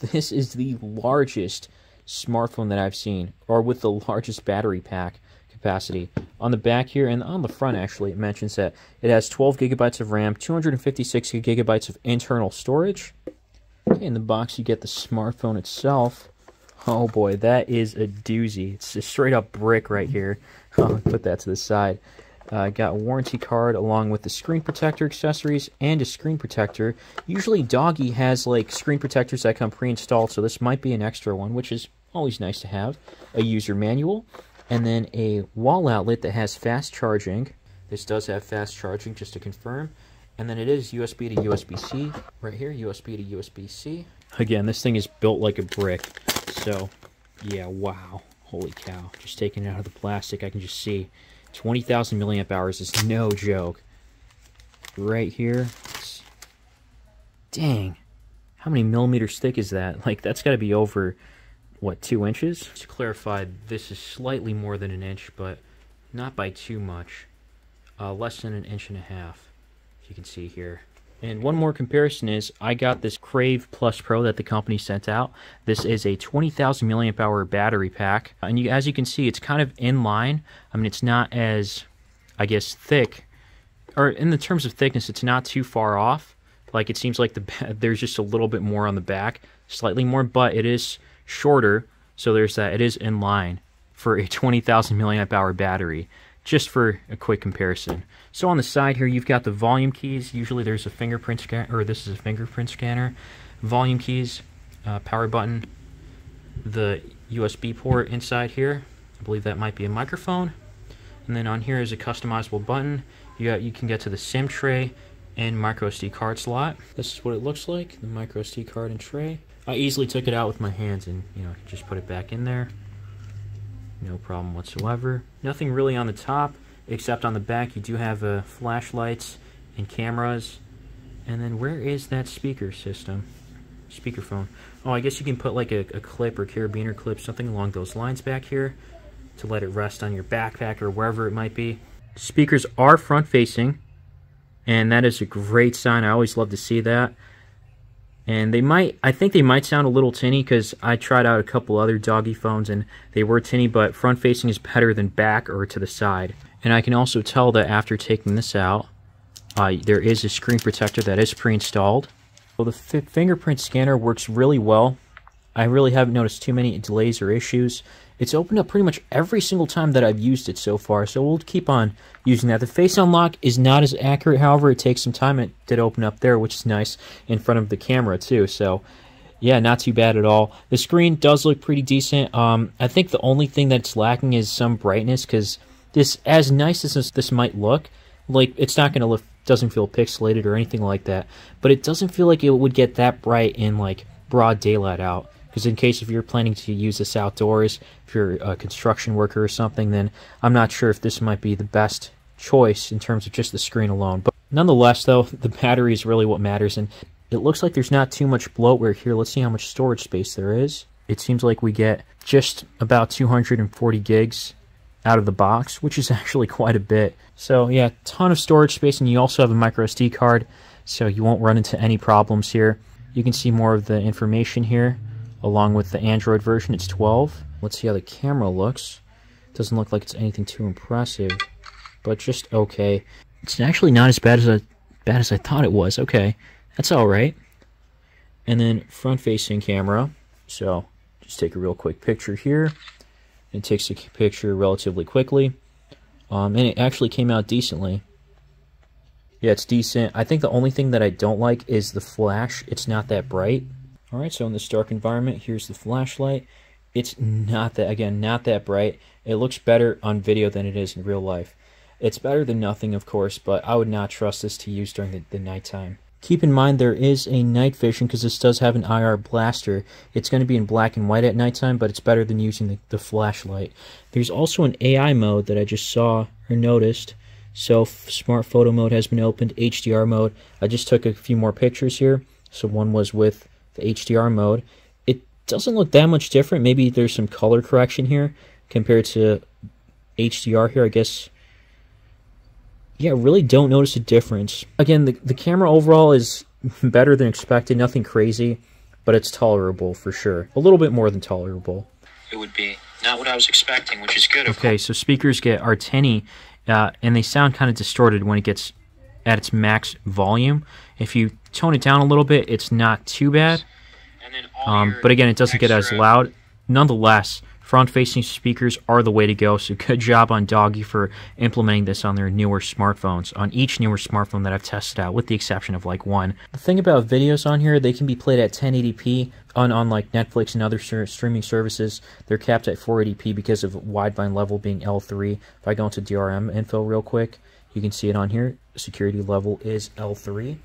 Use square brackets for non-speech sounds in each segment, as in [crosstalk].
this is the largest smartphone that I've seen, or with the largest battery pack capacity. On the back here, and on the front actually, it mentions that it has 12 gigabytes of RAM, 256 gigabytes of internal storage. In the box you get the smartphone itself. Oh boy, that is a doozy. It's a straight up brick right here. [laughs] I'll put that to the side. I uh, got a warranty card along with the screen protector accessories and a screen protector. Usually Doogee has like screen protectors that come pre-installed, so this might be an extra one, which is always nice to have. A user manual, and then a wall outlet that has fast charging. This does have fast charging, just to confirm. And then it is USB to USB-C. Right here, USB to USB-C. Again, this thing is built like a brick. So, yeah, wow. Holy cow. Just taking it out of the plastic, I can just see 20,000 milliamp hours is no joke. Right here. Dang. How many millimeters thick is that? [laughs] Like, that's got to be over, what, two inches? To clarify, this is slightly more than an inch, but not by too much. Uh, less than an inch and a half, if you can see here. And one more comparison is I got this Crave Plus Pro that the company sent out. This is a 20,000 milliamp hour battery pack. And you, as you can see, it's kind of in line. I mean, it's not as, I guess, thick. Or in the terms of thickness, it's not too far off. Like it seems like the [laughs] there's just a little bit more on the back, slightly more, but it is shorter. So there's that. It is in line for a 20,000 milliamp hour battery just for a quick comparison. So on the side here, you've got the volume keys. Usually there's a fingerprint scanner, or this is a fingerprint scanner. Volume keys, uh, power button, the USB port inside here. I believe that might be a microphone. And then on here is a customizable button. You got, you can get to the SIM tray and micro SD card slot. This is what it looks like, the micro SD card and tray. I easily took it out with my hands and you know just put it back in there no problem whatsoever. Nothing really on the top, except on the back you do have uh, flashlights and cameras. And then where is that speaker system? Speakerphone. Oh, I guess you can put like a, a clip or carabiner clip, something along those lines back here to let it rest on your backpack or wherever it might be. Speakers are front facing, and that is a great sign. I always love to see that and they might i think they might sound a little tinny because i tried out a couple other Doogee phones and they were tinny but front facing is better than back or to the side. And i can also tell that after taking this out uh, there is a screen protector that is pre-installed. Well the fingerprint scanner works really well i really haven't noticed too many delays or issues it's opened up pretty much every single time that I've used it so far, so we'll keep on using that. The face unlock is not as accurate, however, it takes some time. It did open up there, which is nice, in front of the camera too, so yeah, not too bad at all. The screen does look pretty decent. Um, I think the only thing that's lacking is some brightness, because this, as nice as this, this might look, like, it's not going to look, doesn't feel pixelated or anything like that, but it doesn't feel like it would get that bright in, like, broad daylight out. Because in case if you're planning to use this outdoors, if you're a construction worker or something, then I'm not sure if this might be the best choice in terms of just the screen alone. But nonetheless, though, [laughs] the battery is really what matters, and it looks like there's not too much bloatware here. Let's see how much storage space there is. It seems like we get just about 240 gigs out of the box, which is [laughs] actually quite a bit. So yeah, ton of storage space, and you also have a micro SD card, so you won't run into any problems here. You can see more of the information here along with the Android version. It's 12. Let's see how the camera looks. Doesn't look like it's anything too impressive, but just okay. It's actually not as bad as I, bad as I thought it was. Okay, that's all right. And then front-facing camera. So just take a real quick picture here. It takes a picture relatively quickly. Um, and it actually came out decently. Yeah, it's decent. I think the only thing that I don't like is the flash. It's not that bright. Alright, so in this dark environment, here's the flashlight. It's not that, again, not that bright. It looks better on video than it is in real life. It's better than nothing, of course, but I would not trust this to use during the, the nighttime. Keep in mind there is a night vision because this does have an IR blaster. It's going to be in black and white at nighttime, but it's better than using the, the flashlight. There's also an AI mode that I just saw or noticed. So smart photo mode has been opened, HDR mode. I just took a few more pictures here. So one was with the HDR mode. It doesn't look that much different. Maybe there's some color correction here compared to HDR here, I guess. Yeah, really don't notice a difference. Again, the, the camera overall is [laughs] better than expected, nothing crazy. but it's tolerable for sure. A little bit more than tolerable. It would be not what I was expecting, which is good. Okay, so speakers get Arteni, uh, and they sound kind of distorted when it gets at its max volume. If you tone it down a little bit, it's not too bad. Um, but again, it doesn't get as loud. Nonetheless, front-facing speakers are the way to go. So good job on Doogee for implementing this on their newer smartphones, on each newer smartphone that I've tested out, with the exception of like one. The thing about videos on here, they can be played at 1080p on, on like Netflix and other streaming services. They're capped at 480p because of Widevine level being L3. If I go into DRM info real quick, you can see it on here. Security level is L3.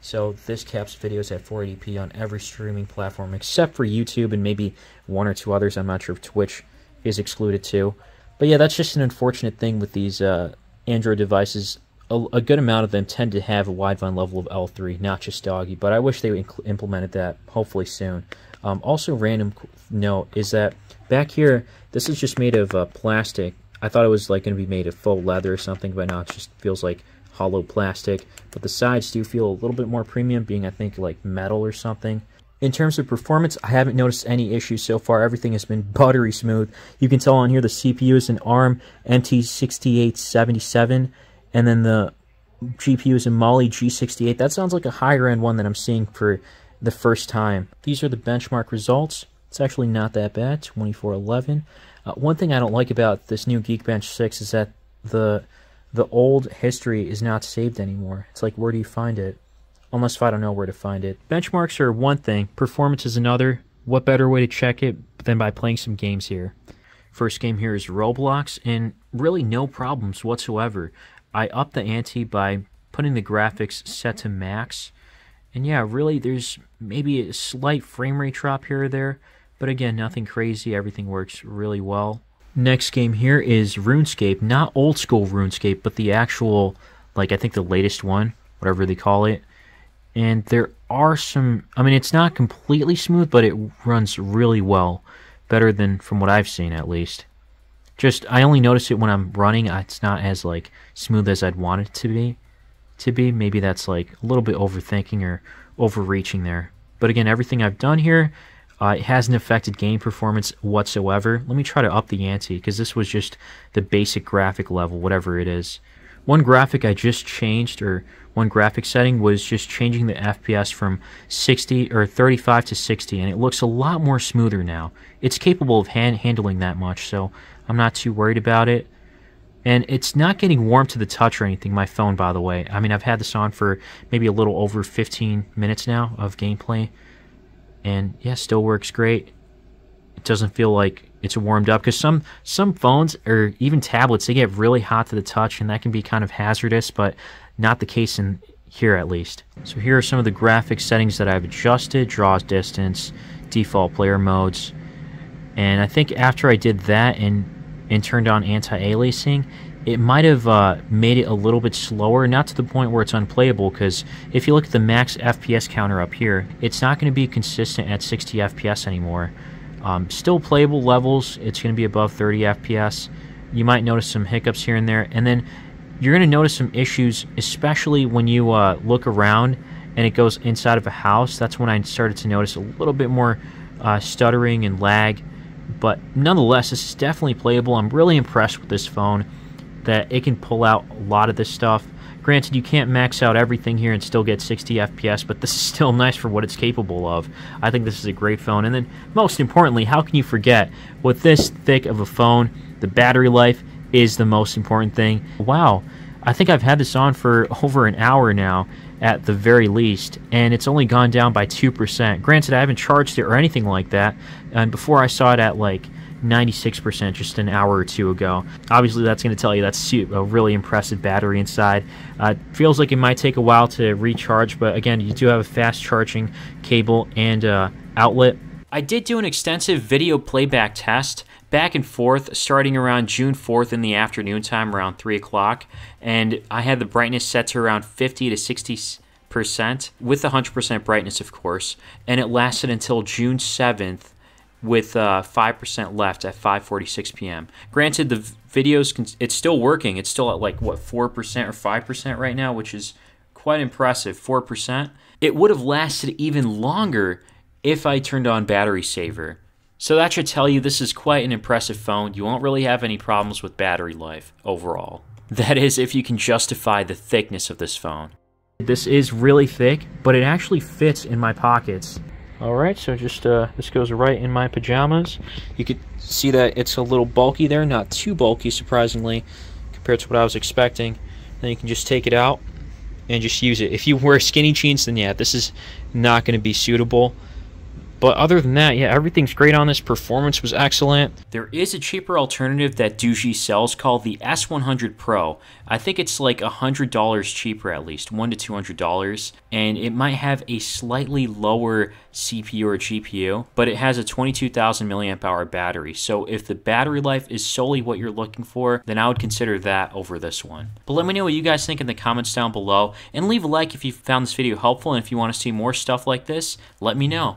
So this caps videos at 480p on every streaming platform except for YouTube and maybe one or two others. I'm not sure if Twitch is excluded too. But yeah, that's just an unfortunate thing with these uh, Android devices. A, a, good amount of them tend to have a Widevine level of L3, not just Doogee. But I wish they implemented that hopefully soon. Um, also, random note is that back here, this is just made of uh, plastic. I thought it was like going to be made of faux leather or something, but now it just feels like hollow plastic, but the sides do feel a little bit more premium, being I think like metal or something. In terms of performance, I haven't noticed any issues so far. Everything has been [laughs] buttery smooth. You can tell on here the CPU is an ARM MT6877, and then the GPU is a Mali G68. That sounds like a higher end one that I'm seeing for the first time. These are the benchmark results. It's actually not that bad, 2411. Uh, one thing I don't like about this new Geekbench 6 is that the the old history is not saved anymore. It's like, where do you find it? Unless if I don't know where to find it. Benchmarks are one thing, performance is another. What better way to check it than by playing some games here? First game here is Roblox, and really no problems whatsoever. I upped the ante by putting the graphics set to max. And yeah, really, there's maybe a slight frame rate drop here or there, but again, nothing crazy. Everything works really well. Next game here is RuneScape, not old school RuneScape, but the actual, like I think the latest one, whatever they call it. And there are some, I mean, it's not completely smooth, but it runs really well, better than from what I've seen at least. Just I only notice it when I'm running. It's not as like smooth as I'd want it to be. To be maybe that's like a little bit overthinking or overreaching there. But again, everything I've done here uh, it hasn't affected game performance whatsoever. Let me try to up the ante because this was just the basic graphic level, whatever it is. One graphic I just changed, or one graphic setting, was just changing the FPS from 60 or 35 to 60, and it looks a lot more smoother now. It's capable of hand handling that much, so I'm not too worried about it. And it's not getting warm to the touch or anything, my phone, by the way. I mean, I've had this on for maybe a little over 15 minutes now of gameplay and yeah, still works great. It doesn't feel like it's warmed up because some some phones or even tablets they get really hot to the touch, and that can be kind of hazardous. But not the case in here at least. So here are some of the graphic settings that I've adjusted: draw distance, default player modes, and I think after I did that and and turned on anti-aliasing, it might have uh, made it a little bit slower, not to the point where it's unplayable, because if you look at the max FPS counter up here, it's not going to be consistent at 60 FPS anymore. Um, still playable levels, it's going to be above 30 FPS. You might notice some hiccups here and there, and then you're going to notice some issues, especially when you uh, look around and it goes inside of a house. That's when I started to notice a little bit more uh, stuttering and lag. But nonetheless, this is definitely playable. I'm really impressed with this phone that it can pull out a lot of this stuff. Granted, you can't max out everything here and still get 60 FPS, but this is [laughs] still nice for what it's capable of. I think this is a great phone. And then, most importantly, how can you forget, with this thick of a phone, the battery life is the most important thing. Wow, I think I've had this on for [laughs] over an hour now, at the very least, and it's only gone down by 2%. Granted, I haven't charged it or anything like that, and before I saw it at like 96% just an hour or two ago. Obviously, that's going to tell you that's a really impressive battery inside. Uh, feels like it might take a while to recharge, but again, you do have a fast charging cable and uh, outlet. I did do an extensive video playback test back and forth starting around June 4th in the afternoon time around 3 o'clock, and I had the brightness set to around 50 to 60 percent with 100% brightness, of course, and it lasted until June 7th with uh, 5% left at 5:46 p.m. Granted, the videos it's still working. It's still at like what 4% or 5% right now, which is quite impressive. 4%. It would have lasted even longer if I turned on battery saver. So that should tell you this is quite an impressive phone. You won't really have any problems with battery life overall. That is, if you can justify the thickness of this phone. This is really thick, but it actually fits in my pockets. Alright, so just, uh, this goes right in my pajamas. You could see that it's a little bulky there, not too bulky, surprisingly, compared to what I was expecting. Then you can just take it out and just use it. If you wear skinny jeans, then yeah, this is not going to be suitable. But other than that, yeah, everything's great on this. Performance was excellent. There is a cheaper alternative that Doogee sells called the S100 Pro. I think it's like $100 cheaper at least, $1 to $200. And it might have a slightly lower CPU or GPU, but it has a 22,000 milliamp hour battery. So if the battery life is solely what you're looking for, then I would consider that over this one. But let me know what you guys think in the comments down below. And leave a like if you found this video helpful. And if you want to see more stuff like this, let me know.